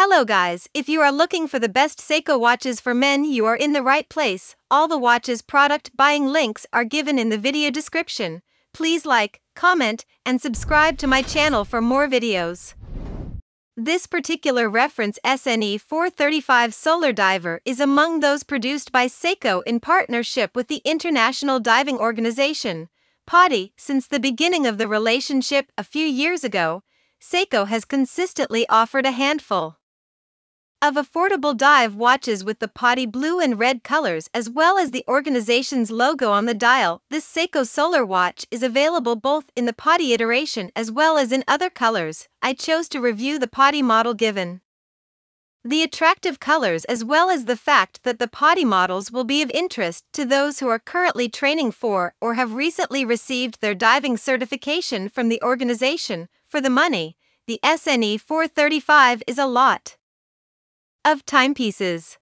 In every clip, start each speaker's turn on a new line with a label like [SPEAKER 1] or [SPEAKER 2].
[SPEAKER 1] Hello guys, if you are looking for the best Seiko watches for men you are in the right place. All the watches product buying links are given in the video description. Please like, comment, and subscribe to my channel for more videos. This particular reference SNE 435 Solar Diver is among those produced by Seiko in partnership with the International Diving Organization, PADI. Since the beginning of the relationship a few years ago, Seiko has consistently offered a handful of affordable dive watches with the PADI blue and red colors as well as the organization's logo on the dial. This Seiko Solar watch is available both in the PADI iteration as well as in other colors. I chose to review the PADI model given the attractive colors as well as the fact that the PADI models will be of interest to those who are currently training for or have recently received their diving certification from the organization. For the money, the SNE 435 is a lot of timepieces.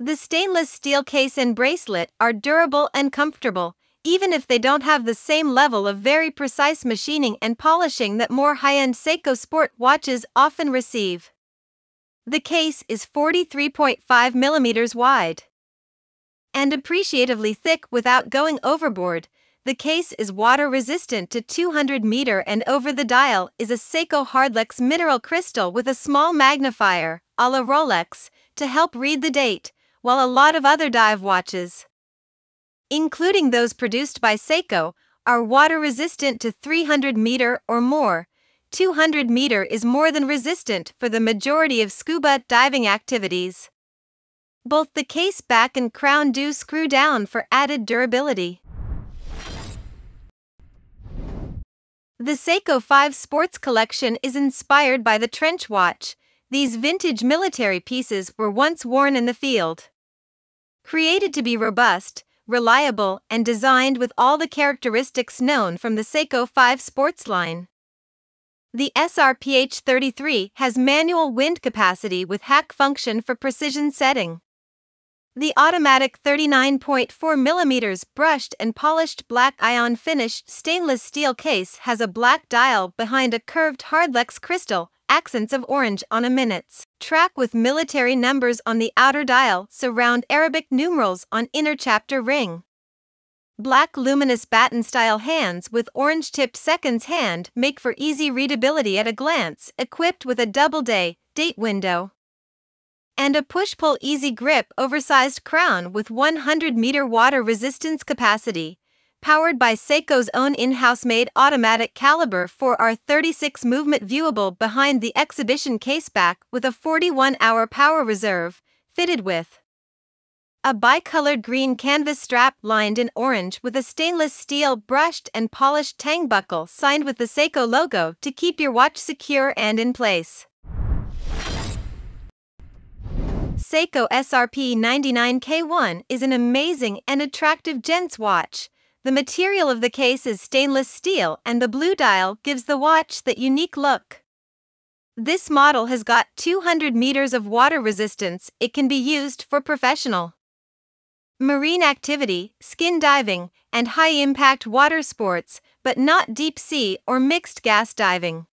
[SPEAKER 1] The stainless steel case and bracelet are durable and comfortable, even if they don't have the same level of very precise machining and polishing that more high end Seiko sport watches often receive. The case is 43.5 millimeters wide and appreciatively thick without going overboard. The case is water resistant to 200 meter and over the dial is a Seiko Hardlex mineral crystal with a small magnifier a la Rolex, to help read the date, while a lot of other dive watches, including those produced by Seiko, are water resistant to 300 meter or more. 200 meter is more than resistant for the majority of scuba diving activities. Both the case back and crown do screw down for added durability. The Seiko 5 Sports Collection is inspired by the trench watch, these vintage military pieces were once worn in the field. Created to be robust, reliable, and designed with all the characteristics known from the Seiko 5 sports line. The SRPH 33 has manual wind capacity with hack function for precision setting. The automatic 39.4mm brushed and polished black ion finished stainless steel case has a black dial behind a curved hardlex crystal accents of orange on a minutes. Track with military numbers on the outer dial surround Arabic numerals on inner chapter ring. Black luminous baton style hands with orange tipped seconds hand make for easy readability at a glance, equipped with a double day date window. And a push pull easy grip oversized crown with 100 meter water resistance capacity powered by Seiko's own in-house made automatic caliber 4R36 movement viewable behind the exhibition caseback with a 41-hour power reserve, fitted with a bicolored green canvas strap lined in orange with a stainless steel brushed and polished tang buckle signed with the Seiko logo to keep your watch secure and in place. Seiko SRP 99K1 is an amazing and attractive gents watch the material of the case is stainless steel and the blue dial gives the watch that unique look. This model has got 200 meters of water resistance. It can be used for professional marine activity, skin diving, and high impact water sports, but not deep sea or mixed gas diving.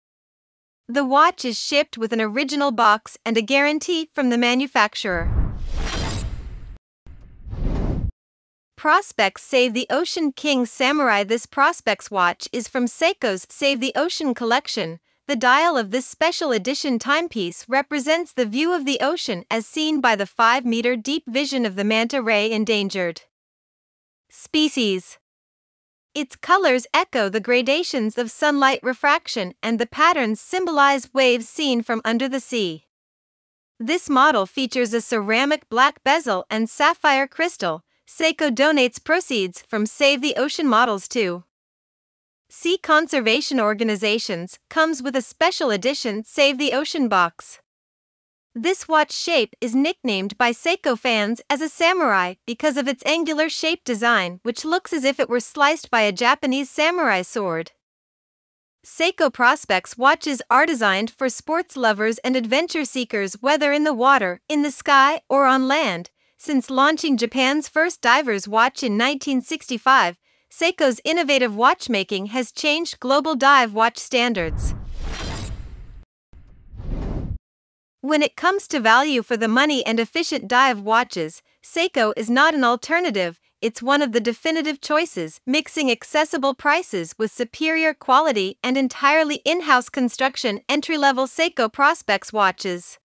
[SPEAKER 1] The watch is shipped with an original box and a guarantee from the manufacturer. Prospex Save the Ocean King Samurai This Prospex watch is from Seiko's Save the Ocean collection. The dial of this special edition timepiece represents the view of the ocean as seen by the 5 meter deep vision of the manta ray endangered species. Its colors echo the gradations of sunlight refraction and the patterns symbolize waves seen from under the sea. This model features a ceramic black bezel and sapphire crystal Seiko donates proceeds from Save the Ocean models to Sea Conservation Organizations comes with a special edition Save the Ocean box. This watch shape is nicknamed by Seiko fans as a samurai because of its angular shape design, which looks as if it were sliced by a Japanese samurai sword. Seiko Prospex watches are designed for sports lovers and adventure seekers, whether in the water, in the sky, or on land, since launching Japan's first diver's watch in 1965, Seiko's innovative watchmaking has changed global dive watch standards. When it comes to value for the money and efficient dive watches, Seiko is not an alternative, it's one of the definitive choices, mixing accessible prices with superior quality and entirely in house construction entry level Seiko Prospex watches.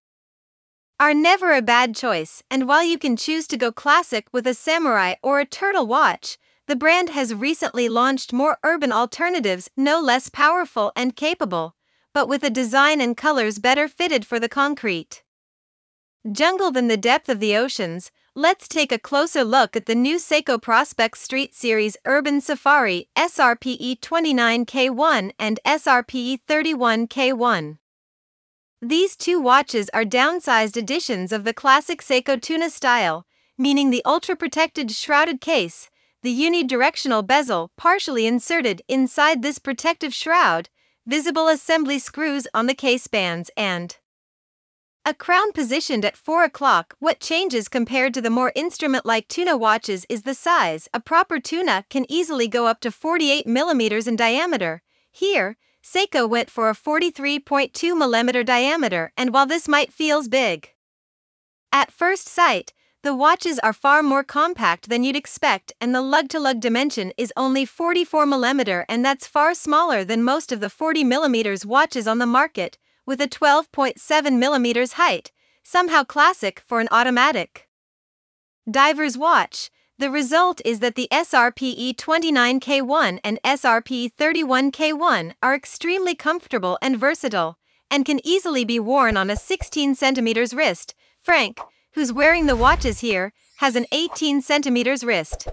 [SPEAKER 1] Are never a bad choice, and while you can choose to go classic with a samurai or a turtle watch, the brand has recently launched more urban alternatives no less powerful and capable, but with a design and colors better fitted for the concrete jungle than the depth of the oceans, let's take a closer look at the new Seiko Prospex Street Series Urban Safari SRPE 29K1 and SRPE 31K1. These two watches are downsized editions of the classic Seiko tuna style, meaning the ultra protected shrouded case, the unidirectional bezel partially inserted inside this protective shroud, visible assembly screws on the case bands, and a crown positioned at 4 o'clock. What changes compared to the more instrument like tuna watches is the size. A proper tuna can easily go up to 48 millimeters in diameter. Here, Seiko went for a 43.2 millimeter diameter, and while this might feels big, at first sight, the watches are far more compact than you'd expect, and the lug to lug dimension is only 44 mm, and that's far smaller than most of the 40 mm watches on the market with a 12.7 mm height, somehow classic for an automatic. Diver's watch. The result is that the SRPE 29K1 and SRPE 31K1 are extremely comfortable and versatile, and can easily be worn on a 16 cm wrist. Frank, who's wearing the watches here, has an 18 centimeters wrist.